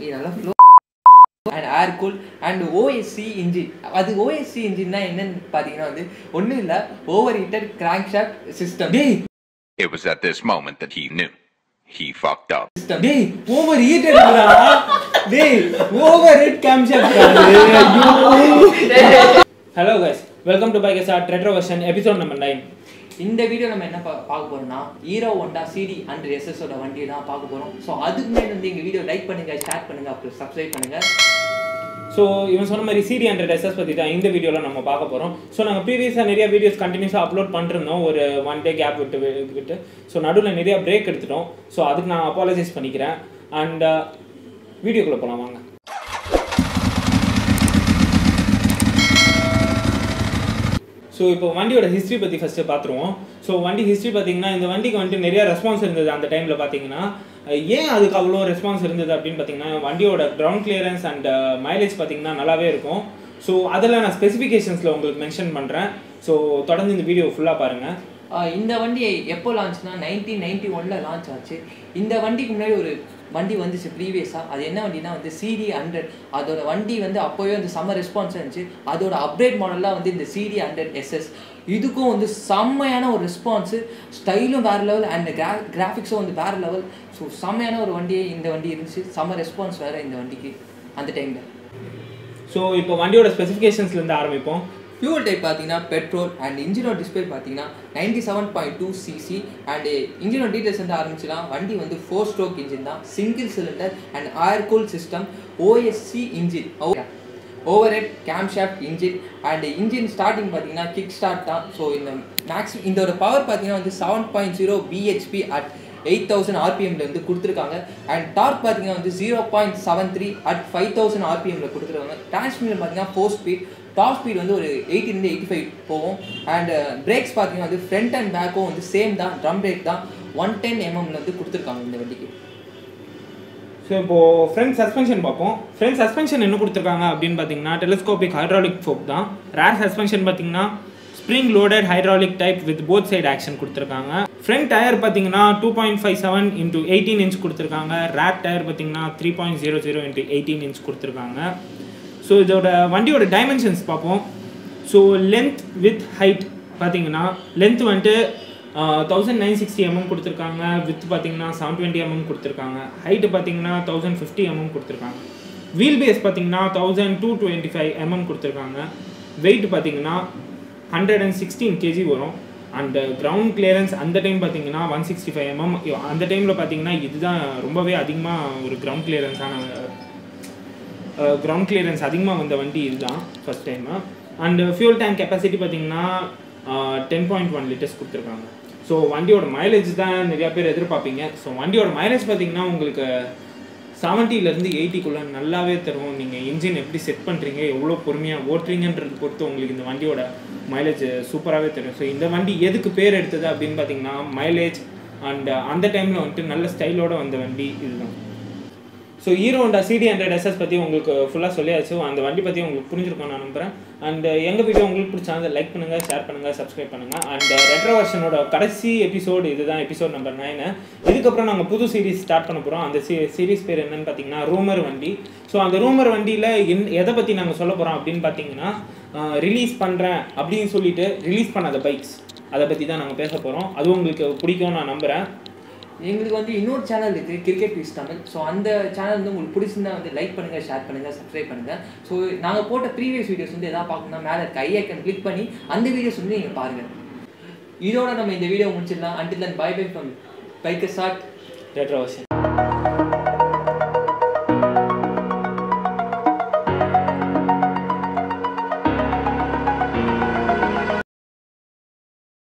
இது நல்லா flow and air cool and OSC engine அது ஓஎஸ்சி இன்ஜின்னா என்னன்னு பார்த்தீங்கன்னா வந்து ஒன்றும் இல்லை over heated crankshaft system டேய். It was at this moment that he knew. He fucked up. டேய் ஓவர் ஹீட்டட்டா டேய் over heat camshaft hello guys welcome to bike sir retro version episode number 9 இந்த வீடியோ நம்ம என்ன பா- பார்க்க போறோம்னா ஹீரோ ஒண்டா சிடி அண்ட் எஸ்எஸோட வண்டியை தான் பார்க்க போறோம். ஸோ அதுக்கு முன்னாடி வந்து எங்கள் வீடியோ லைக் பண்ணுங்க ஷேர் பண்ணுங்க அப்புறம் சப்ஸ்கிரைப் பண்ணுங்க. ஸோ இவன் சொன்ன மாதிரி சிடி ஹண்ட்ரட் எஸ்எஸ் பற்றி தான் இந்த வீடியோவில் நம்ம பார்க்க போகிறோம் ஸோ நாங்கள் ப்ரீவியஸாக நிறைய வீடியோஸ் கண்டினியூஸாக அப்லோட் பண்ணிருந்தோம் ஒரு ஒன் டே கேப் விட்டு வி- விட்டு ஸோ நடுவில் நிறைய பிரேக் எடுத்துட்டோம். ஸோ அதுக்கு நான் அப்பாலஜைஸ் பண்ணிக்கிறேன். அண்ட் வீடியோக்குள்ளே uh, போகலாம் வாங்க. ஸோ இப்போ வண்டியோட ஹிஸ்ட்ரி பற்றி ஃபஸ்ட்டு பார்த்துருவோம் ஸோ வண்டி ஹிஸ்ட்ரி பார்த்தீங்கன்னா இந்த வண்டிக்கு வந்துட்டு நிறையா ரெஸ்பான்ஸ் இருந்தது அந்த டைமில் பார்த்தீங்கன்னா ஏன் அதுக்கு அவ்வளோ ரெஸ்பான்ஸ் இருந்தது அப்படின்னு பார்த்தீங்கன்னா வண்டியோட கிரவுண்ட் கிளியரன்ஸ் அண்ட் மைலேஜ் பார்த்தீங்கன்னா நல்லாவே இருக்கும். ஸோ அதில் நான் ஸ்பெசிஃபிகேஷன்ஸில் உங்களுக்கு மென்ஷன் பண்ணுறேன் ஸோ தொடர்ந்து இந்த வீடியோ ஃபுல்லாக பாருங்கள் இந்த வண்டி எப்போ லான்ச்னா நைன்டீன் நைன்டி ஒன்ல லான்ச் ஆச்சு. இந்த வண்டிக்கு முன்னாடி ஒரு வண்டி வந்துச்சு ப்ரீவியஸாக அது என்ன வண்டினா வந்து சிடி ஹண்ட்ரட் அதோட வண்டி வந்து அப்போவே வந்து செம்ம ரெஸ்பான்ஸ் இருந்துச்சு. அதோட அப்டேட் மாடலாக வந்து இந்த சிடி ஹண்ட்ரட் எஸ்எஸ் இதுக்கும் வந்து செம்மையான ஒரு ரெஸ்பான்ஸு ஸ்டைலும் வேறு லெவல் அண்ட் கிரா கிராஃபிக்ஸும் வந்து வேறு லெவல் ஸோ செம்மையான ஒரு வண்டியே இந்த வண்டி இருந்துச்சு. செம்ம ரெஸ்பான்ஸ் வேறு இந்த வண்டிக்கு அந்த டைமில் ஸோ இப்போ வண்டியோட ஸ்பெசிஃபிகேஷன்ஸ்லேருந்து ஆரம்பிப்போம். ஃபியூல் டைப் பார்த்தீங்கன்னா பெட்ரோல் அண்ட் இன்ஜினோட டிஸ்பிளே பார்த்தீங்கன்னா ninety seven point two CC and இன்ஜினோட டீட்டெயில்ஸ் வந்து ஆரம்பிச்சிடலாம். வண்டி வந்து ஃபோர் ஸ்ட்ரோக் இன்ஜின் தான். Single cylinder and air cool cool system OSC engine over head cam engine and engine starting பார்த்தீங்கன்னா கிக் ஸ்டார்ட் தான். ஸோ இந்த மேக்ஸிமம் இதோட பவர் பார்த்தீங்கன்னா வந்து seven point zero BHP at eight thousand ஆர்பிஎம்ல வந்து கொடுத்துருக்காங்க. And torque பார்த்தீங்கன்னா வந்து zero point seven three at five thousand ஆர்பிஎம்ல கொடுத்துருக்காங்க. டிரான்ஸ்மிஷன் பார்த்தீங்கன்னா ஃபோர் ஸ்பீட் டாப் ஸ்பீட் வந்து ஒரு எயிட்டிலேருந்து எயிட்டி ஃபைவ் போகும். அண்ட் பிரேக்ஸ் uh, பார்த்தீங்கன்னா வந்து ஃப்ரண்ட் அண்ட் பேக்கும் வந்து சேம் தான். ட்ரம் பிரேக் தான். ஒன் டென் எம்எம்ல வந்து கொடுத்துருக்காங்க இந்த வண்டிக்கு. ஸோ இப்போது ஃப்ரண்ட் சஸ்பென்ஷன் பார்ப்போம். ஃப்ரண்ட் சஸ்பென்ஷன் என்ன கொடுத்துருக்காங்க அப்படின்னு பார்த்தீங்கன்னா டெலிஸ்கோபிக் ஹைட்ராலிக் ஃபோக் தான். ரேர் சஸ்பென்ஷன் பார்த்தீங்கன்னா spring loaded hydraulic type with both side action கொடுத்துருக்காங்க. ஃப்ரண்ட் டயர் பார்த்தீங்கன்னா two point five seven into eighteen inch கொடுத்துருக்காங்க. ரேக் டயர் பார்த்தீங்கன்னா three point zero zero into eighteen inch கொடுத்துருக்காங்க. So இதோட வண்டியோட dimensions பார்ப்போம். ஸோ லென்த் வித் ஹைட் பார்த்தீங்கன்னா length வந்துட்டு தௌசண்ட் நைன் சிக்ஸ்டி எம்எம் கொடுத்துருக்காங்க. வித் பார்த்தீங்கன்னா செவன் டுவெண்ட்டி எம்எம் கொடுத்துருக்காங்க. ஹைட்டு பார்த்தீங்கன்னா தௌசண்ட் ஃபிஃப்டி எம்எம் கொடுத்துருக்காங்க. வீல் பேஸ் பார்த்தீங்கன்னா thousand two twenty five MM கொடுத்துருக்காங்க. வெயிட் பார்த்தீங்கன்னா ஹண்ட்ரட் அண்ட் சிக்ஸ்டீன் கேஜி வரும். அண்ட் கிரவுண்ட் கிளியரன்ஸ் அந்த டைம் பார்த்தீங்கன்னா ஒன் சிக்ஸ்டி ஃபைவ் எம்எம் அந்த டைமில் பார்த்தீங்கன்னா இதுதான் ரொம்பவே அதிகமாக ஒரு கிரவுண்ட் கிளியரன்ஸான கிரவுண்ட் கிளியரன்ஸ் அதிகமாக வந்த வண்டி இதுதான் first time and fuel tank capacity பார்த்தீங்கன்னா டென் பாயிண்ட் ஒன் லிட்டர்ஸ் கொடுத்துருக்காங்க. ஸோ வண்டியோட மைலேஜ் தான் நிறையா பேர் எதிர்பார்ப்பீங்க. ஸோ வண்டியோட மைலேஜ் பார்த்தீங்கன்னா உங்களுக்கு செவன்ட்டிலேருந்து எயிட்டிக்குள்ளே நல்லாவே தரும். நீங்கள் இன்ஜின் எப்படி செட் பண்ணுறீங்க எவ்வளோ பொறுமையாக ஓட்டுறீங்கன்றது பொறுத்து உங்களுக்கு இந்த வண்டியோட மைலேஜ் சூப்பராகவே தெரியும். ஸோ இந்த வண்டி எதுக்கு பேர் எடுத்தது அப்படின்னு பார்த்தீங்கன்னா மைலேஜ் அண்ட் uh, அந்த டைமில் வந்துட்டு நல்ல ஸ்டைலோட வந்த வண்டி இதுதான். So Hero Honda CD hundred SS பற்றி உங்களுக்கு ஃபுல்லாக சொல்லியாச்சு. அந்த வண்டி பற்றி உங்களுக்கு புரிஞ்சிருக்கும் நான் நம்புகிறேன் அண்ட் uh, எங்கள் வீடியோ உங்களுக்கு பிடிச்சாங்க லைக் பண்ணுங்கள் ஷேர் பண்ணுங்கள் சப்ஸ்கிரைப் பண்ணுங்கள் அண்ட் ரெட்ரோ uh, வருஷனோட கடைசி எபிசோடு இதுதான் எபிசோட் நம்பர் நைனு இதுக்கப்புறம் நாங்கள் புது சீரிஸ் ஸ்டார்ட் பண்ண போகிறோம் அந்த சீ சீரிஸ் பேர் என்னன்னு பார்த்தீங்கன்னா ரூமர் வண்டி. ஸோ அந்த ரூமர் வண்டியில் என் எதை பற்றி நாங்கள் சொல்ல போகிறோம் அப்படின்னு பார்த்தீங்கன்னா ரிலீஸ் பண்ணுறேன் அப்படின்னு சொல்லிட்டு ரிலீஸ் பண்ணாத பைக்ஸ் அதை பற்றி தான் நாங்கள் பேச போகிறோம் அது உங்களுக்கு பிடிக்கும் நான் நம்புகிறேன் எங்களுக்கு வந்து இன்னொரு சேனல் இருக்குது கிரிக்கெட் பீஸ் தமிழ் ஸோ அந்த சேனல் வந்து உங்களுக்கு பிடிச்சிருந்தா வந்து லைக் பண்ணுங்கள் ஷேர் பண்ணுங்கள் சப்ஸ்கிரைப் பண்ணுங்கள் ஸோ நாங்கள் போட்ட ப்ரீவியஸ் வீடியோஸ் வந்து எதாவது பார்க்கணும்னா மேலே இருக்க ஐ ஐக்கன் கிளிக் பண்ணி அந்த வீடியோஸ் வந்து நீங்கள் பாருங்கள் இதோட நம்ம இந்த வீடியோ முடிச்சிடலாம். Until then bye bye from biker short retro version